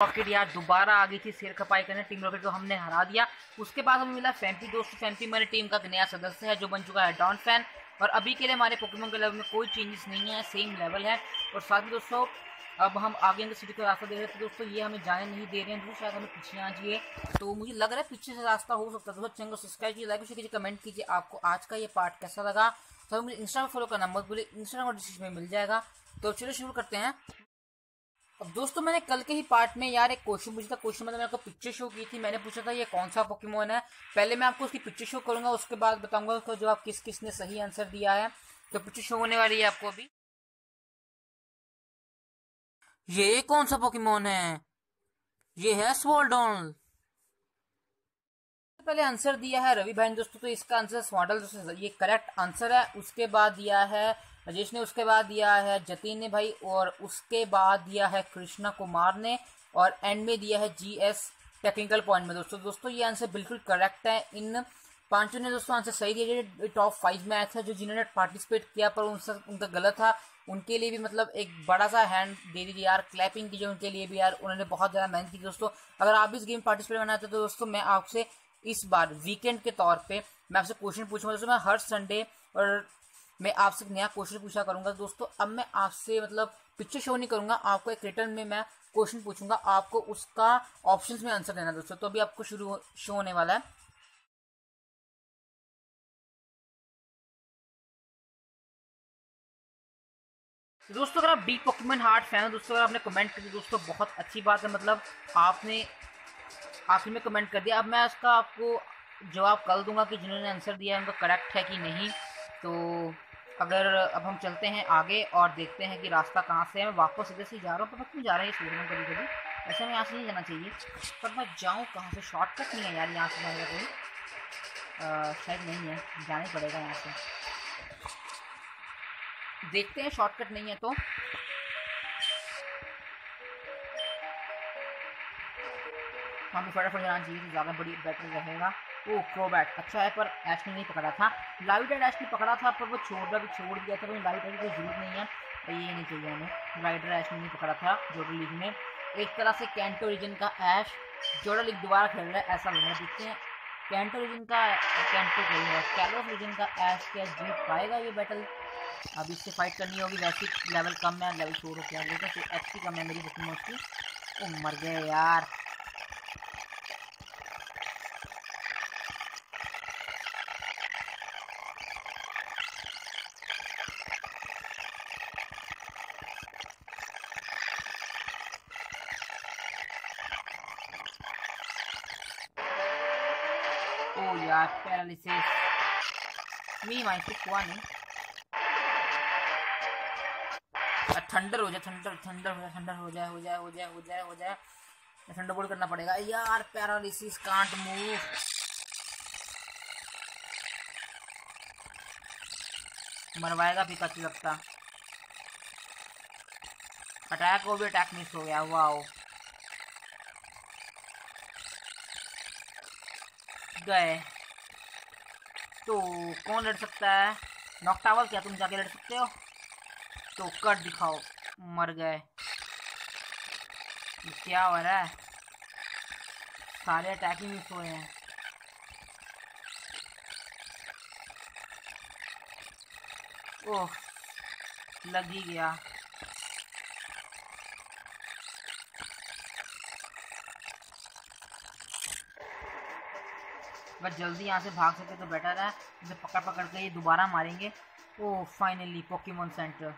Rocket यार, दोबारा आ गई थी सिर खपाई करने टीम रॉकेट को हमने हरा दिया। उसके बाद हमें मिला फैंपी दोस्तों फैंपी मेरे टीम का नया सदस्य है, जो बन चुका है डॉन फ़ैन और अभी के लिए हमारे पोकेमोन के लेवल में कोई चेंजेस नहीं है सेम लेवल है। और साथ ही दोस्तों, अब हम आगे अंदर सिटी का रास्ता दे रहे थे दोस्तों, ये हमें जाने नहीं दे रहे हैं दोस्तों शायद हमें पीछे आ जाइए तो मुझे लग रहा है पीछे से रास्ता हो सकता है। दोस्तों, चैनल को सब्सक्राइब कीजिए लाइक कीजिए कमेंट कीजिए, आपको आज का ये पार्ट कैसा लगा? तो मुझे इंस्टा फॉलो करना मत बोले इंस्टाग्राम और डिस्क्रिप्शन में मिल जाएगा। तो चलो शुरू करते हैं। अब दोस्तों, मैंने कल के ही पार्ट में यार एक क्वेश्चन पूछा था। क्वेश्चन मतलब मैंने आपको पिक्चर शो की थी। मैंने पूछा था, ये कौन सा पोकेमोन है? पहले मैं आपको उसकी पिक्चर शो करूँगा, उसके बाद बताऊँगा उसको जवाब किस किस ने सही आंसर दिया है। तो पिक्चर शो होने वाली है आपको अभी। ये कौन सा पोकेमोन है? ये है स्वॉल्डॉन पहले आंसर दिया है रवि भाई दोस्तों तो इसका आंसर स्वॉडल दोस्तों ये करेक्ट आंसर है। उसके बाद दिया है राजेश ने उसके बाद दिया है जतीन ने भाई, और उसके बाद दिया है कृष्णा कुमार ने, और एंड में दिया है जी एस टेक्निकल पॉइंट में। दोस्तों दोस्तों, ये आंसर बिल्कुल करेक्ट है। इन पाँचों ने दोस्तों आंसर सही दिया। टॉप फाइव में आया था, जो जिन्होंने पार्टिसिपेट किया, पर उनसे, उनका गलत था, उनके लिए भी मतलब एक बड़ा सा हैंड दे दीजिए यार। क्लैपिंग कीजिए उनके लिए भी यार। उन्होंने बहुत ज़्यादा मेहनत की दोस्तों। अगर आप भी इस गेम पार्टिसिपेट करना चाहते तो दोस्तों, मैं आपसे इस बार वीकेंड के तौर पे, मैं आपसे क्वेश्चन पूछूँगा। दोस्तों, मैं हर संडे और मैं आपसे नया क्वेश्चन पूछा करूँगा। दोस्तों, अब मैं आपसे मतलब पिक्चर शो नहीं करूँगा, आपको एक रिटर्न में मैं क्वेश्चन पूछूँगा। आपको उसका ऑप्शंस में आंसर देना दोस्तों। तो अभी आपको शुरू शो होने वाला है। दोस्तों, अगर आप डी पॉक्यूमेंट हार्ट फ़ैन हो, दोस्तों, अगर आपने कमेंट कर दिया दोस्तों, बहुत अच्छी बात है। मतलब आपने आखिर में कमेंट कर दिया। अब मैं उसका आपको जवाब कल दूँगा कि जिन्होंने आंसर दिया है, उनका करेक्ट है कि नहीं। तो अगर अब हम चलते हैं आगे और देखते हैं कि रास्ता कहाँ से है, मैं वापस इधर से जा रहा हूँ, पर क्यों जा रहा है सोच रहा कभी कभी ऐसे में यहाँ से नहीं जाना चाहिए। पर मैं जाऊँ कहाँ से? शॉर्टकट नहीं है यार यहाँ से जाएगा कोई। शायद नहीं है। जाना पड़ेगा यहाँ से। देखते हैं शॉर्टकट नहीं है तो। हमें फटाफट जाना चाहिए तो ज़्यादा बड़ी बेटर रहेगा। ओ क्रोबैट अच्छा है, पर एच ने नहीं पकड़ा था। लाइट एड एच ने पकड़ा था, पर वो छोड़ भी छोड़ दिया था लाइट एड की ज़रूरत नहीं है। तो ये नहीं चाहिए हमें। राइडर एच ने नहीं पकड़ा था जोडो लीग में। एक तरह से कैंटो रीजन का ऐश जोडो लीग दोबारा खेल रहा है, ऐसा लग रहा है, देखते हैं। कैंटो रीजन का कैंटो खेल रहा है। कैलोस रीजन का ऐश क्या जीत पाएगा ये बैटल अब इससे फाइट करनी होगी, वैसे लेवल कम है लेवल शोर हो गया, लेकिन एच पी कम है मेरी बुकिंग उसकी मर गए यार। पैरालिसिस मी माई कुछ हुआ नहीं थंडर हो जाए थंडर थंडर हो जाए थंडर हो जाए हो जाए हो जाए हो जाए हो जाए थंडर बोल्ड करना पड़ेगा। यार पैरालिसिस कांट मूव मरवाएगा पिकाचू लगता। अटैक को भी अटैक मिस हो गया। वाओ गए। तो कौन लड़ सकता है? नॉकटावल क्या तुम जाके लड़ सकते हो? तो कट दिखाओ, मर गए। क्या हो रहा है? सारे अटैक ही मिस हुए हैं। ओह, लग ही गया। अगर जल्दी यहाँ से भाग सके तो बेटर है। इसे पकड़ पकड़ के ये दोबारा मारेंगे। ओ फाइनली पोकेमोन सेंटर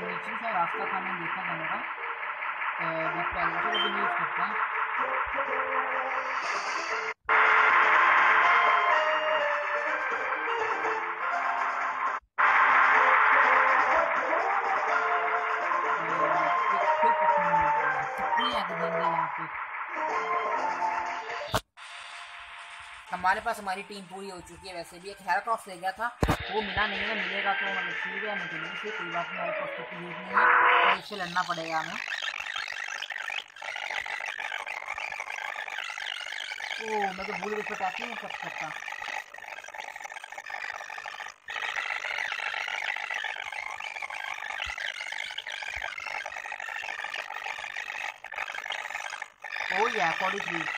नीचे से रास्ता मैंने देखा था मेरा पहले से यूज़ करते हैं हमारे पास हमारी टीम पूरी हो चुकी है वैसे भी एक हेयर क्रॉस ले गया था। वो मिला नहीं है मिलेगा तो मतलब ठीक है तो नहीं थी कोई बात नहीं पास कुछ यूज़ नहीं है। तो इससे लड़ना पड़ेगा हमें। ओ मैं तो भूल गई पर नहीं कर सकता Oh yeah, 43.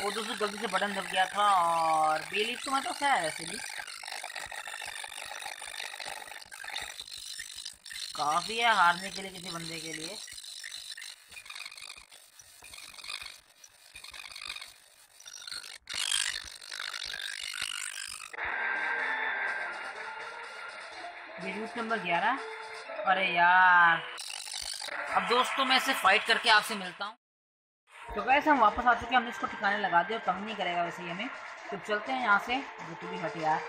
वो दोस्तों गलती से बटन दब गया था और बेलीफ तो मैं तो है वैसे भी। काफ़ी है हारने के लिए किसी बंदे के लिए। नंबर ग्यारह। अरे यार। अब दोस्तों, मैं इसे फाइट करके आपसे मिलता हूँ। तो वैसे हम वापस आ चुके हैं हमने इसको ठिकाने लगा दिया तंग नहीं करेगा वैसे ही हमें। तो चलते हैं यहाँ से। जो तू भी हट यार।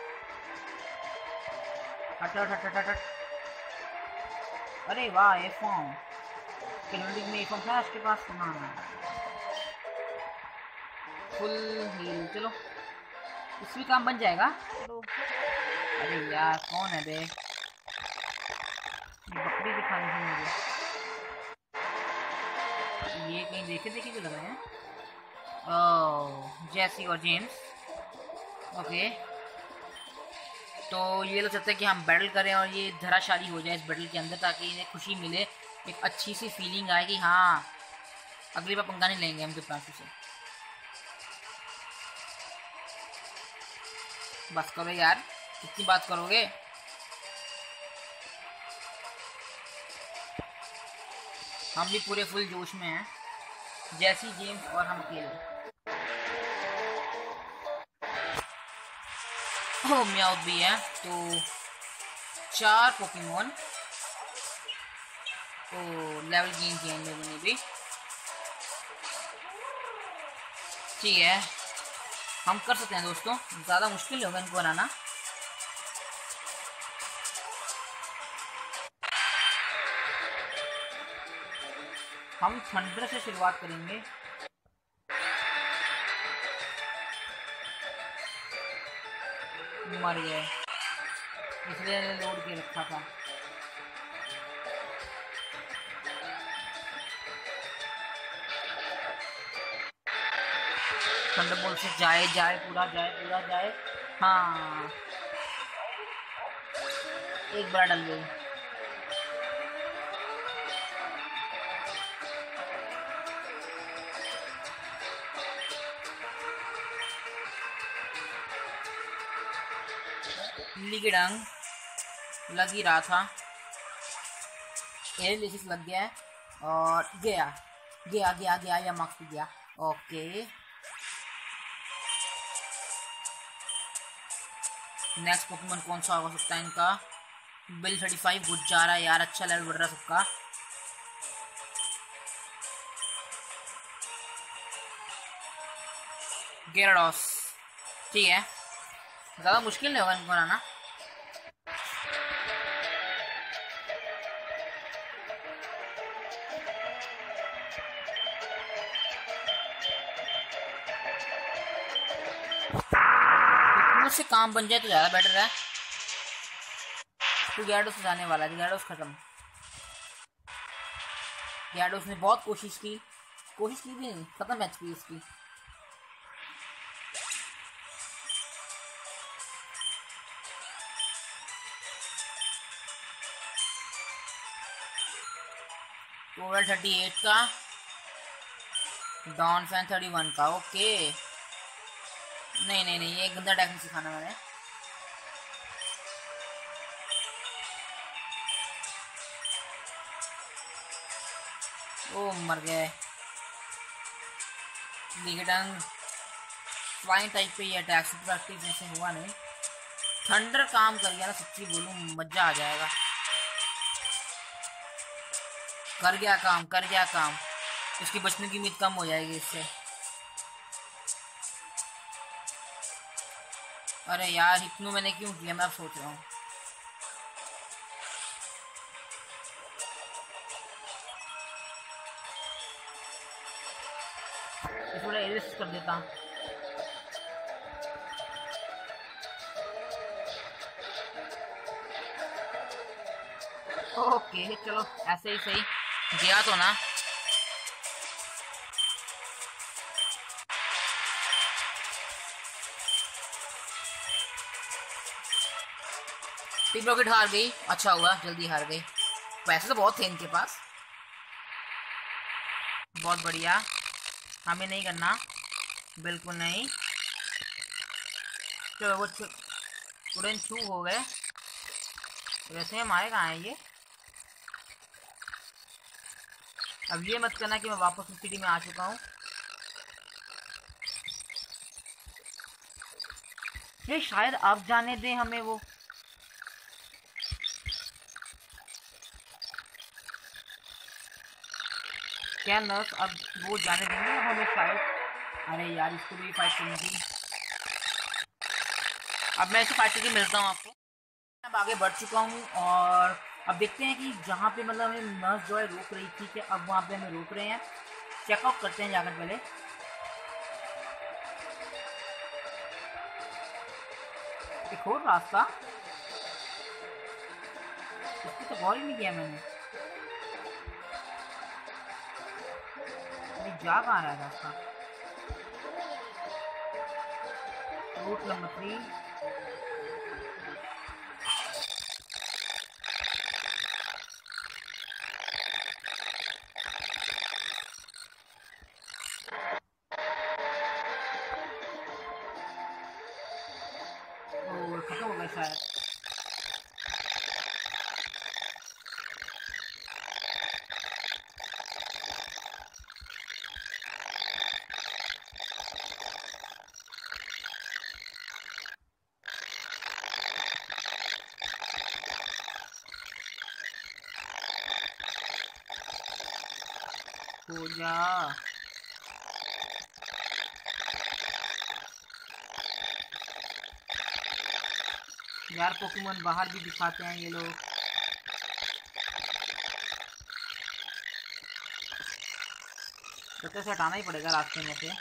हट हट हट हट हट। अरे वाह ये फॉर्म किलोमीटर में फॉर्म था उसके पास? हाँ। फुल हील चलो। इस भी काम बन जाएगा। अरे यार, कौन है बे? बकरी दिखानी थी मुझे ये कहीं देखे देखे जो लग रहे हैं? जैसी और जेम्स। ओके। तो ये लोग चाहते हैं कि हम बैटल करें और ये धराशाली हो जाए इस बैटल के अंदर ताकि इन्हें खुशी मिले, एक अच्छी सी फीलिंग आए कि हाँ अगली बार पंगा नहीं लेंगे हम दुपासू से। बस करो यार, कितनी बात करोगे? हम भी पूरे फुल जोश में हैं। जैसी जेम्स और हम अकेले ओ म्याउथ भी है तो चार पोकेमोन तो लेवल गेन किए इन लोगों ने भी ठीक है, हम कर सकते हैं दोस्तों, ज़्यादा मुश्किल होगा इनको बनाना। हम थंडर से शुरुआत करेंगे। मर गए। इसलिए लोड के रखा था। थंडरबोल्ट से जाए जाए, पूरा जाए पूरा जाए। हाँ। एक बार डल गई। बिल्ली के डंग लग ही रहा था। एनालिसिस लग गया है और गया गया गया गया, या मार्क्स भी गया। ओके। नेक्स्ट पोकेमोन कौन सा हो सकता है इनका? बिल थर्टी फाइव गुड जा रहा है यार अच्छा लेवल बढ़ रहा है सबका। गेराडॉस ठीक है। ज़्यादा मुश्किल नहीं होगा इनको बनाना। से काम बन जाए तो ज़्यादा बेटर है। तो गैडोस जाने वाला है गैडोस खत्म। गैडोस ने बहुत कोशिश की कोशिश की भी नहीं, खत्म पी इसकी टोटल थर्टी एट का। डॉन फ़ैन थर्टी वन का, ओके। नहीं नहीं नहीं, ये गंदा टैक्स सिखाना मैंने। ओ, मर गए। फ्लाइंग टाइप पे ये अटैक प्रैक्टिस जैसे हुआ नहीं। थंडर काम कर गया ना, सच्ची बोलूँ, मज़ा आ जाएगा। कर गया काम, कर गया काम। इसकी बचने की उम्मीद कम हो जाएगी इससे। अरे यार, इतनू मैंने क्यों किया? मैं सोच रहा हूँ। थोड़ा कर देता। हूँ ओके चलो, ऐसे ही सही। गया तो ना रॉकेट हार गई। अच्छा हुआ, जल्दी हार गई। पैसे तो बहुत थे इनके पास। बहुत बढ़िया। हमें नहीं करना। बिल्कुल नहीं। चलो, वो उड़न छू हो गए। वैसे हम आए कहाँ है ये? अब ये मत करना कि मैं वापस उस सिटी में आ चुका हूँ। ये शायद अब जाने दें हमें वो। क्या नर्स अब वो जाने देंगे हमें शायद? अरे यार, इसको भी फाइट करनी अब मैं इसे फाइट करके मिलता हूँ आपको। अब आगे बढ़ चुका हूँ और अब देखते हैं कि जहाँ पे मतलब हमें नर्स जो है रोक रही थी कि अब वहाँ पे हमें रोक रहे हैं। चेकआउट करते हैं जाकर पहले। एक और रास्ता। इसको तो गौर ही नहीं किया मैंने। जा कहाँ रहा है रास्ता? रूट नंबर थ्री जा। यार पोकेमोन बाहर भी दिखाते हैं ये लोग। तो हटाना ही पड़ेगा रास्ते में से।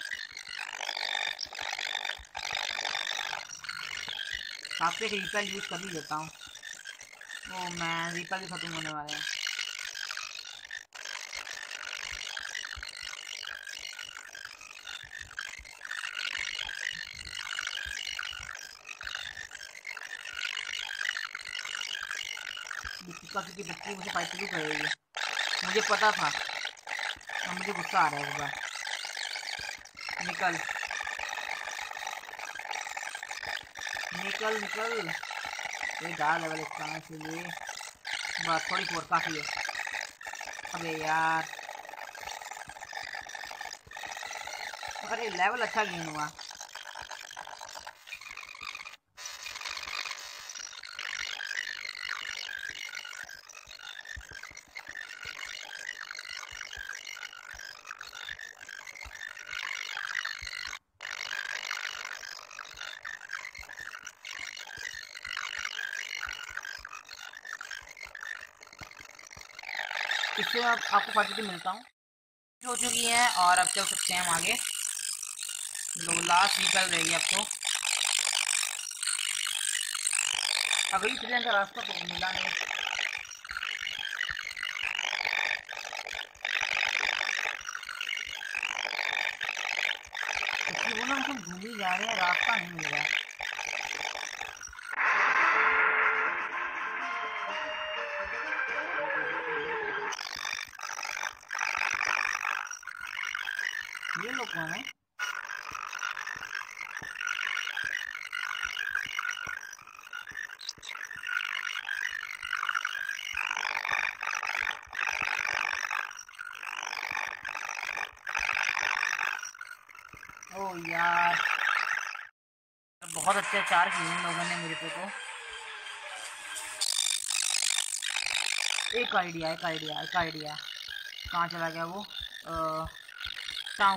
रास्ते से रिपेल यूज़ कर ही लेता हूँ। ओ मैं रिपेल भी ख़त्म होने वाले हैं। उसका क्योंकि बच्ची मुझे फाइट शुरू करेगी मुझे पता था। और मुझे गुस्सा आ रहा है बार। निकल। निकल निकल। ये डाल लेवल इसका के लिए। बस, थोड़ी फोर काफ़ी है। अरे यार। अरे लेवल अच्छा गेन हुआ। इससे आप, आपको क्वांटिटी मिलता हूँ। हो चुकी है और अब चल सकते हैं हम आगे। लोग लास्ट निकल रहेगी आपको। अगली ट्रेन का रास्ता तो मिला नहीं। तो हम घूम ही जा रहे हैं रास्ता नहीं मिल रहा। ये यार। बहुत अत्याचार किए इन लोगों ने मेरे पे तो। एक आइडिया एक आइडिया एक आइडिया। कहाँ चला गया वो? टाउन